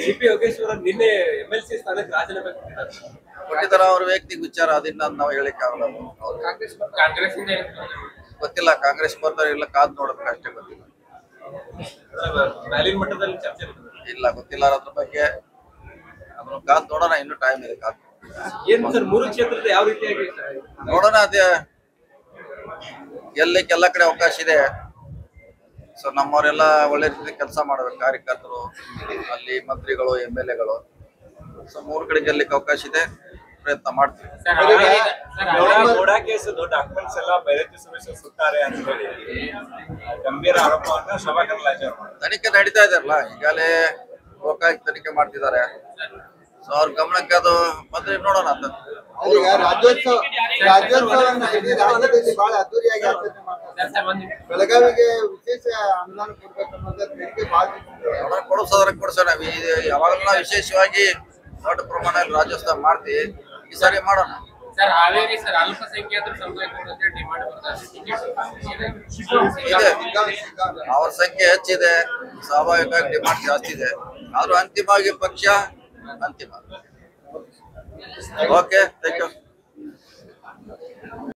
CP Yogeshwara ನಿನ್ನೆ M L C ಸ್ಥಾನಕ್ಕೆ ರಾಜೀನಾಮೆ ಕೊಟ್ಟಿದ್ದಾರೆ. ಕೊಟ್ಟಿದ್ದಾರ ಅವ್ರ ವ್ಯಕ್ತಿ ವಿಚಾರ ಅದನ್ನ ನಾವು ಹೇಳಿಕ್ ಆಗಲ್ಲ. ಕಾಂಗ್ರೆಸ್ ಗೊತ್ತಿಲ್ಲ ಕಾಂಗ್ರೆಸ್ ಬರ್ತಾರೆ ಇಲ್ಲ ಕಾದ್ ನೋಡ್ಬೇಕು ಅಷ್ಟೇ ಗೊತ್ತಿಲ್ಲ. ಮ್ಯಾಲಿನ ಮಟ್ಟದಲ್ಲಿ ಚರ್ಚೆ. ಇಲ್ಲ ಗೊತ್ತಿಲ್ಲ ಅದ್ರ ಬಗ್ಗೆ ಅದನ್ನ ಕಾದ್ ನೋಡೋಣ ಇನ್ನು ಟೈಮ್ ಇದೆ ಕಾದ್ ಏನ್ ಸರ್ ಮೂರು ಕ್ಷೇತ್ರದ ಯಾವ ರೀತಿಯಾಗಿ ನೋಡೋಣ ಅದೇ. ಎಲ್ಲಿ ಎಲ್ಲ ಕಡೆ ಅವಕಾಶ ಇದೆ. ಸೊ ನಮ್ಮವರೆಲ್ಲ ಒಳ್ಳೆ ರೀತಿ ಕೆಲಸ ಮಾಡಬೇಕು. ಕಾರ್ಯಕರ್ತರು ಅಲ್ಲಿ ಮಂತ್ರಿಗಳು ಎಂ ಎಲ್ ಎಗಳು ಸೊ ಮೂರು ಕಡೆ ಗೆಲ್ಲಕ್ಕೆ ಅವಕಾಶ ಇದೆ. ಪ್ರಯತ್ನ ಮಾಡ್ತೀವಿ. ಸರ್ ದೊಡ್ಡ ಸರ್ ಹಾವೇರಿ- ಡಾಕ್ಯುಮೆಂಟ್ಸ್ ಎಲ್ಲ ಬೈರತಿ ಸುರೇಶ ಸುತ್ತಾರೆ ಅಂತ ಹೇಳಿ. ಗಂಭೀರ ಆರೋಪವನ್ನ ಶೋಭಾ. ತನಿಖೆ ನಡೀತಾ ಇದೆಯಲ್ಲ ಈಗಾಗಲೇ ಲೋಕಾಯುಕ್ತ ತನಿಖೆ ಮಾಡ್ತಿದ್ದಾರೆ. ಸೊ ಅವ್ರ ಗಮನಕ್ಕೆ ಅದು ಮಂತ್ರಿ ನೋಡೋಣ ಅಂತ. ರಾಜ್ಯೋತ್ಸವ ರಾಜ್ಯೋತ್ಸವವನ್ನು ಇಡೀ ರಾಜ್ಯದಲ್ಲಿ ಬಹಳ ಅದ್ದೂರಿಯಾಗಿ ಆಚರಣೆ ಮಾಡ್ತಾರೆ. ಬೆಳಗಾವಿಗೆ ವಿಶೇಷ ಅನುದಾನ ಕೊಡ್ಬೇಕನ್ನೋದು ಬೇಡಿಕೆ ಬಹಳ ಇದೆ. ನೋಡೋಣ ಕೊಡಿಸೋದ್ರ ಕೊಡ್ಸೋಣ ಯಾವಾಗಲೂ ವಿಶೇಷವಾಗಿ ದೊಡ್ಡ ಪ್ರಮಾಣದಲ್ಲಿ ರಾಜ್ಯೋತ್ಸವ ಮಾಡ್ತೀವಿ. ಈ ಸಾರಿ ಮಾಡೋಣ. ಸರ್ ಹಾವೇರಿ ಸರ್ ಅಲ್ಪಸಂಖ್ಯಾತರ ಸಮುದಾಯ ಅಂತ ಡಿಮಾಂಡ್ ಬರ್ತಾರೆ ಅವ್ರ ಸಂಖ್ಯೆ ಹೆಚ್ಚಿದೆ ಸ್ವಾಭಾವಿಕವಾಗಿ ಡಿಮಾಂಡ್ ಜಾಸ್ತಿ ಇದೆ. ಆದ್ರೂ ಅಂತಿಮವಾಗಿ ಪಕ್ಷ ಅಂತಿಮ. Okay thank you